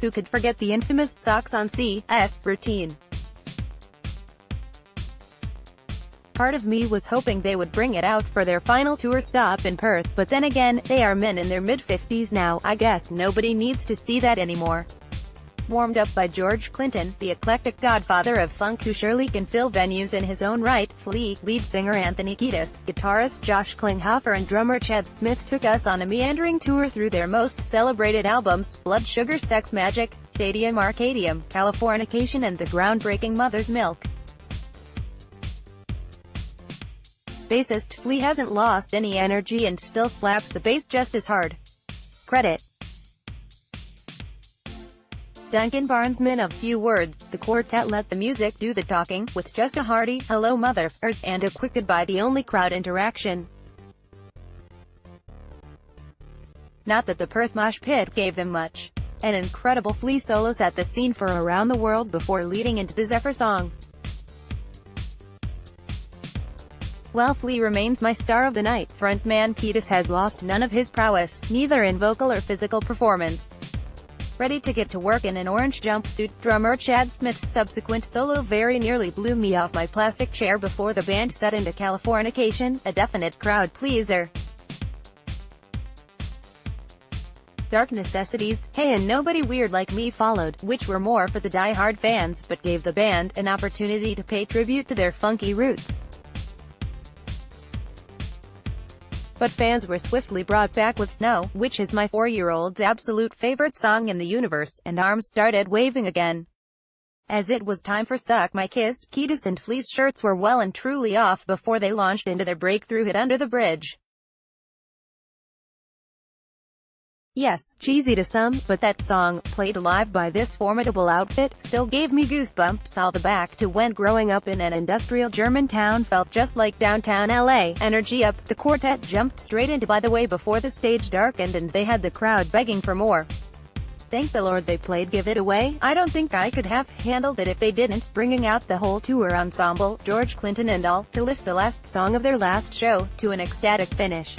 who could forget the infamous socks on C.S. routine. Part of me was hoping they would bring it out for their final tour stop in Perth, but then again, they are men in their mid-50s now, I guess nobody needs to see that anymore warmed up by George Clinton, the eclectic godfather of funk who surely can fill venues in his own right, Flea, lead singer Anthony Kiedis, guitarist Josh Klinghoffer and drummer Chad Smith took us on a meandering tour through their most celebrated albums, Blood Sugar Sex Magik, Stadium Arcadium, Californication and the groundbreaking Mother's Milk. Bassist Flea hasn't lost any energy and still slaps the bass just as hard. Credit Duncan Barnesman of few words, the quartet let the music do the talking, with just a hearty, hello motherfuckers, and a quick goodbye the only crowd interaction. Not that the Perth mosh pit gave them much. An incredible Flea solo set the scene for Around the World before leading into the Zephyr song. While Flea remains my star of the night, frontman Kiedis has lost none of his prowess, neither in vocal or physical performance. Ready to get to work in an orange jumpsuit, drummer Chad Smith's subsequent solo very nearly blew me off my plastic chair before the band set into Californication, a definite crowd pleaser. Dark Necessities, Hey and Nobody Weird Like Me followed, which were more for the die-hard fans, but gave the band an opportunity to pay tribute to their funky roots. But fans were swiftly brought back with Snow, which is my four-year-old's absolute favorite song in the universe, and arms started waving again. As it was time for Suck My Kiss, Kiedis and Flea's shirts were well and truly off before they launched into their breakthrough hit Under the Bridge. Yes, cheesy to some, but that song, played live by this formidable outfit, still gave me goosebumps all the back to when growing up in an industrial German town felt just like downtown LA. Energy up, the quartet jumped straight into by the way before the stage darkened and they had the crowd begging for more. Thank the Lord they played Give It Away, I don't think I could have handled it if they didn't, bringing out the whole tour ensemble, George Clinton and all, to lift the last song of their last show, to an ecstatic finish.